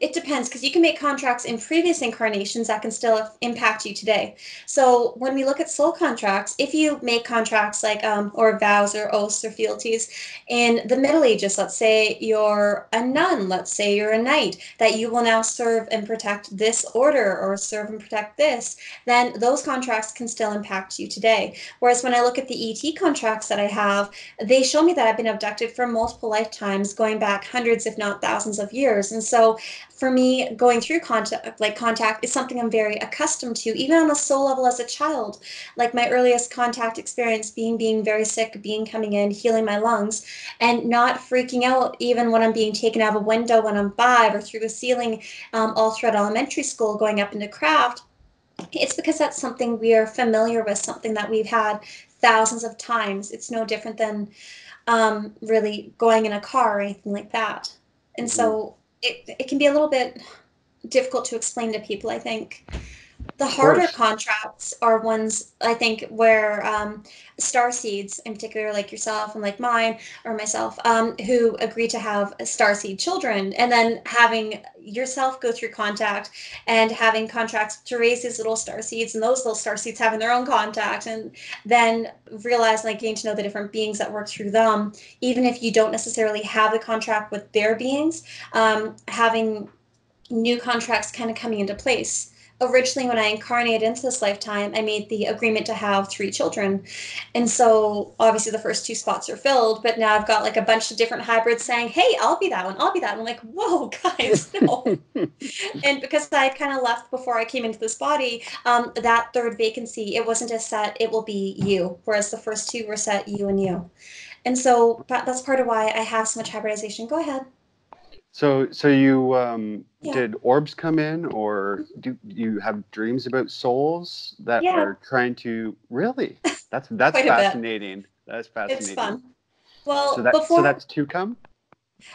it depends because you can make contracts in previous incarnations that can still impact you today. So when we look at soul contracts, if you make contracts like um, or vows or oaths or fealties in the Middle Ages, let's say you're a nun, let's say you're a knight, that you will now serve and protect this order or serve and protect this, then those contracts can still impact you today. Whereas when I look at the ET contracts that I have, they show me that I've been abducted for multiple lifetimes, going back hundreds, if not thousands of years, and so for me, going through contact, like contact, is something I'm very accustomed to, even on a soul level as a child. Like my earliest contact experience being being very sick, being coming in, healing my lungs, and not freaking out even when I'm being taken out of a window when I'm five or through the ceiling um, all throughout elementary school, going up into craft. It's because that's something we are familiar with, something that we've had thousands of times. It's no different than um, really going in a car or anything like that. And so it, it can be a little bit difficult to explain to people, I think. The harder contracts are ones I think where um, star seeds, in particular, like yourself and like mine or myself, um, who agree to have star seed children, and then having yourself go through contact and having contracts to raise these little star seeds, and those little star seeds having their own contact, and then realizing like getting to know the different beings that work through them, even if you don't necessarily have the contract with their beings, um, having new contracts kind of coming into place originally when I incarnated into this lifetime, I made the agreement to have three children. And so obviously the first two spots are filled, but now I've got like a bunch of different hybrids saying, Hey, I'll be that one, I'll be that. one. I'm like, whoa, guys, no. and because I kind of left before I came into this body, um, that third vacancy, it wasn't a set, it will be you. Whereas the first two were set you and you. And so that's part of why I have so much hybridization. Go ahead. So, so you um, yeah. did orbs come in, or do you have dreams about souls that yeah. are trying to really? That's that's fascinating. That's fascinating. It's fun. Well, so, that, before so that's two come.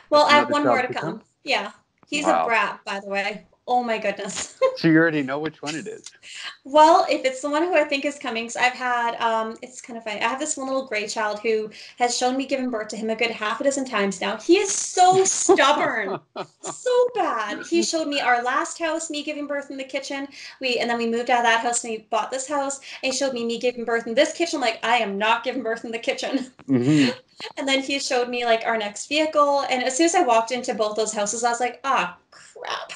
Well, I have one more to come. come. Yeah, he's wow. a brat, by the way. Oh my goodness. so you already know which one it is. Well, if it's the one who I think is coming, so I've had um it's kind of funny. I have this one little gray child who has shown me giving birth to him a good half a dozen times now. He is so stubborn. so bad. He showed me our last house, me giving birth in the kitchen. We and then we moved out of that house and we bought this house. And he showed me me giving birth in this kitchen. I'm like, I am not giving birth in the kitchen. Mm-hmm. and then he showed me like our next vehicle. And as soon as I walked into both those houses, I was like, ah, crap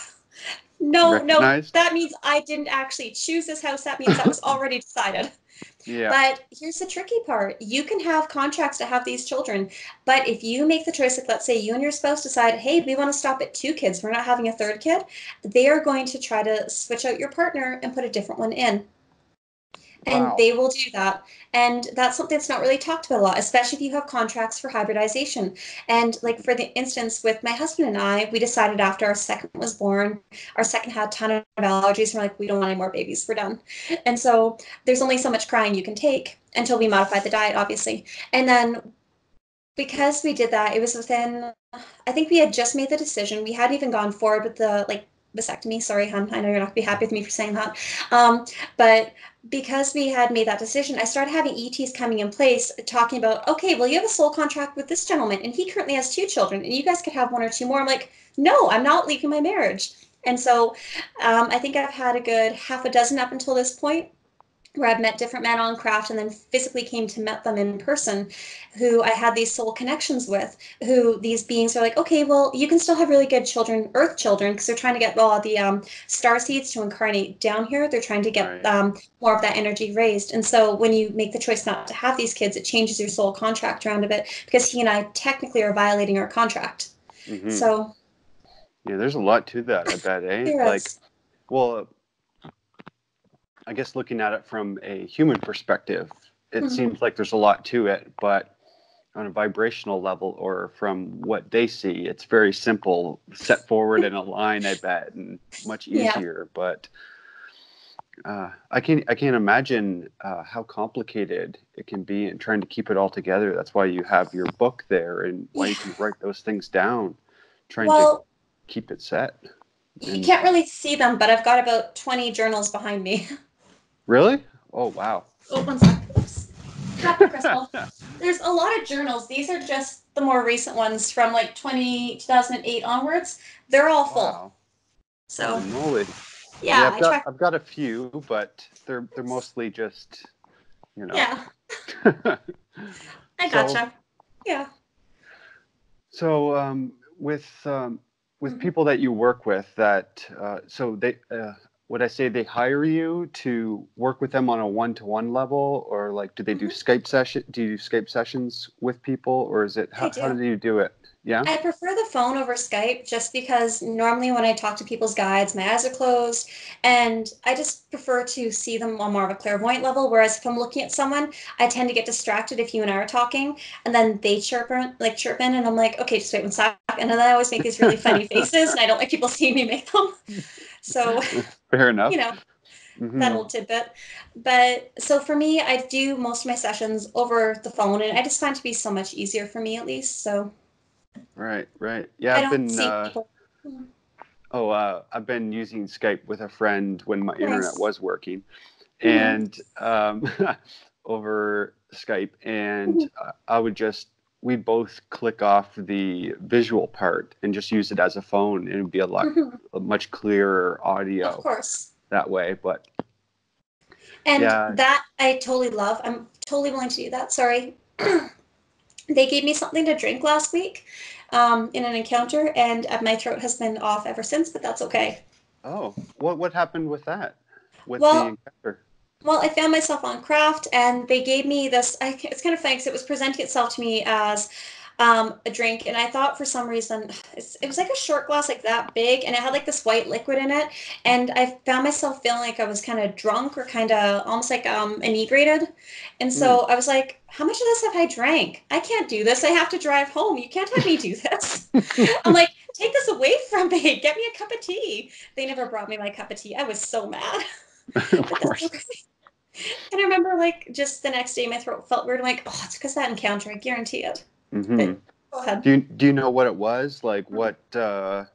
no, recognized? no, that means I didn't actually choose this house. That means that was already decided. Yeah. But here's the tricky part. You can have contracts to have these children, but if you make the choice, like let's say you and your spouse decide, hey, we want to stop at two kids, we're not having a third kid, they are going to try to switch out your partner and put a different one in and wow. they will do that. And that's something that's not really talked about a lot especially if you have contracts for hybridization. And like for the instance with my husband and i we decided after our second was born our second had a ton of allergies and we're like we don't want any more babies we're done. And so there's only so much crying you can take until we modified the diet obviously. And then because we did that it was within i think we had just made the decision we hadn't even gone forward with the like vasectomy. Sorry, hon. I know you're not to be happy with me for saying that. Um, but because we had made that decision, I started having ETs coming in place talking about, okay, well, you have a soul contract with this gentleman, and he currently has two children, and you guys could have one or two more. I'm like, no, I'm not leaving my marriage. And so um, I think I've had a good half a dozen up until this point where I've met different men on craft and then physically came to meet them in person who I had these soul connections with, who these beings are like, okay, well, you can still have really good children, earth children, because they're trying to get all the um, star seeds to incarnate down here. They're trying to get right. um, more of that energy raised. And so when you make the choice not to have these kids, it changes your soul contract around a bit because he and I technically are violating our contract. Mm-hmm. So. Yeah, there's a lot to that, I bet, eh? like, well, I guess looking at it from a human perspective, it mm-hmm. seems like there's a lot to it, but on a vibrational level or from what they see, it's very simple, set forward in a line, I bet, and much easier. Yeah. But uh, I can I can't imagine uh, how complicated it can be in trying to keep it all together. That's why you have your book there and why you can write those things down, trying well, to keep it set. And, you can't really see them, but I've got about 20 journals behind me. Really? Oh wow. Oh, one sec. Oops. There's a lot of journals. These are just the more recent ones from like 20, 2008 onwards. They're all full. Wow. So. Holy Yeah, yeah I've, got, I've got a few, but they're they're mostly just, you know. Yeah. I gotcha. So, yeah. So um, with um, with mm-hmm. people that you work with, that uh, so they uh, would I say they hire you to work with them on a one-to-one level, or like do they do mm-hmm. Skype session? Do you do Skype sessions with people, or is it how, do. how do you do it? Yeah, I prefer the phone over Skype just because normally when I talk to people's guides, my eyes are closed, and I just prefer to see them on more of a clairvoyant level. Whereas if I'm looking at someone, I tend to get distracted if you and I are talking, and then they chirp in, like chirp in, and I'm like, okay, just wait one sec, and then I always make these really funny faces, and I don't like people seeing me make them. So fair enough. You know, mm-hmm. that little tidbit. But so for me, I do most of my sessions over the phone, and I just find it to be so much easier for me, at least. So. Right, right. Yeah, I have been. Uh, Oh, uh, I've been using Skype with a friend when my Nice. internet was working, Mhm. and um, over Skype, and Mm-hmm. I would just we'd both click off the visual part and just use it as a phone, and it'd be a lot a much clearer audio Of course. that way. But And Yeah. that I totally love. I'm totally willing to do that. Sorry. they gave me something to drink last week um, in an encounter, and uh, my throat has been off ever since, but that's okay. oh, what what happened with that? With Well, the encounter? Well, I found myself on Craft, and they gave me this. I, it's kind of funny because it was presenting itself to me as um, a drink, and I thought for some reason it's, it was like a short glass, like that big, and it had like this white liquid in it. And I found myself feeling like I was kind of drunk or kind of almost like um, inebriated. And so I was like, "How much of this have I drank? I can't do this. I have to drive home. You can't have me do this." I'm like, "Take this away from me. Get me a cup of tea." They never brought me my cup of tea. I was so mad. of course. And I remember, like, just the next day, my throat felt weird. I'm like, oh, it's because that encounter. I guarantee it. hmm Go ahead. Do you do you know what it was? Like what uh,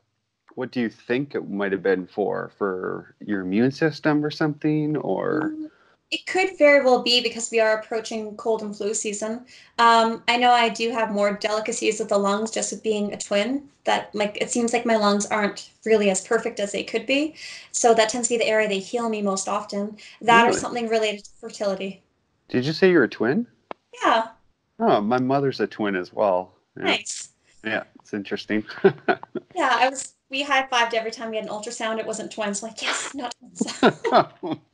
what do you think it might have been for? For your immune system or something? Or Um, It could very well be because we are approaching cold and flu season. Um, I know I do have more delicacies with the lungs just with being a twin. That like it seems like my lungs aren't really as perfect as they could be. So that tends to be the area they heal me most often. That or something related to fertility. did you say you're a twin? Yeah, Oh, my mother's a twin as well. Yeah, nice. yeah it's interesting. Yeah, I was. We high fived every time we had an ultrasound. It wasn't twins. Like yes, not twins.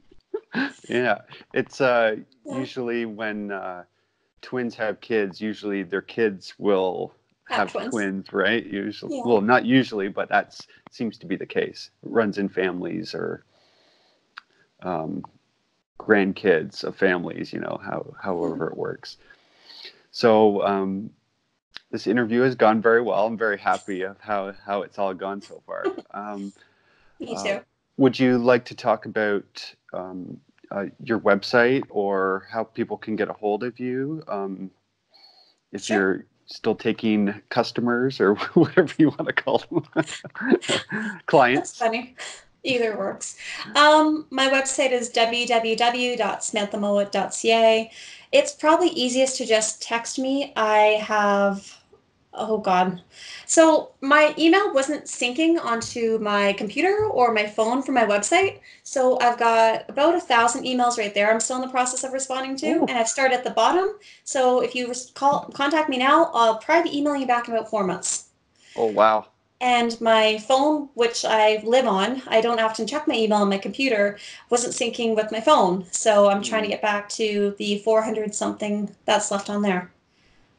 yeah, it's uh, Yeah. usually when uh, twins have kids, usually their kids will Have have, twins. twins. right? Usually, Yeah. well, not usually, but that seems to be the case. It runs in families or um, grandkids of families. You know, how however it works. So um, this interview has gone very well. I'm very happy of how how it's all gone so far. Um, Me Uh, too. Would you like to talk about um, uh, your website or how people can get a hold of you? Um, if Sure. you're still taking customers or whatever you want to call them, That's clients. funny. Either works. Um, my website is www.samanthamowat.ca. It's probably easiest to just text me. I have, oh God. So my email wasn't syncing onto my computer or my phone from my website. So I've got about a thousand emails right there. I'm still in the process of responding to, Ooh. and I've started at the bottom. So if you call contact me now, I'll probably be emailing you back in about four months Oh wow! and my phone, which I live on, I don't often check my email on my computer, wasn't syncing with my phone. So I'm trying to mm. get back to the 400 something that's left on there.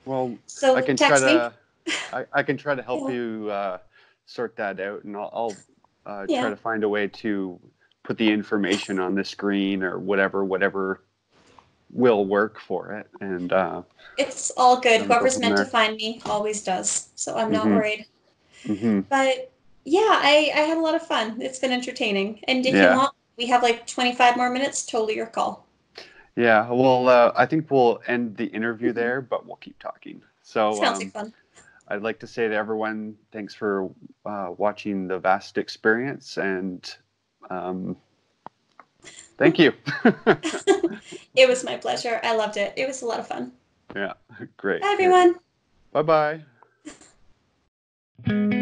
Well, So I can try to me. I, I can try to help Yeah. you uh, sort that out, and I'll, I'll uh, Yeah. try to find a way to put the information on the screen or whatever whatever will work for it. And uh, It's all good. Whoever's meant to find me always does. So I'm not Mhm. worried. mhm. But yeah, I, I had a lot of fun. It's been entertaining. And if Yeah. you want, we have like 25 more minutes. Totally your call. Yeah, well, uh, I think we'll end the interview Mhm. there, but we'll keep talking. So Sounds um, like fun. I'd like to say to everyone, thanks for uh, watching the vast experience, and um, thank you. It was my pleasure. I loved it. It was a lot of fun. yeah, great. Bye, everyone. Bye bye.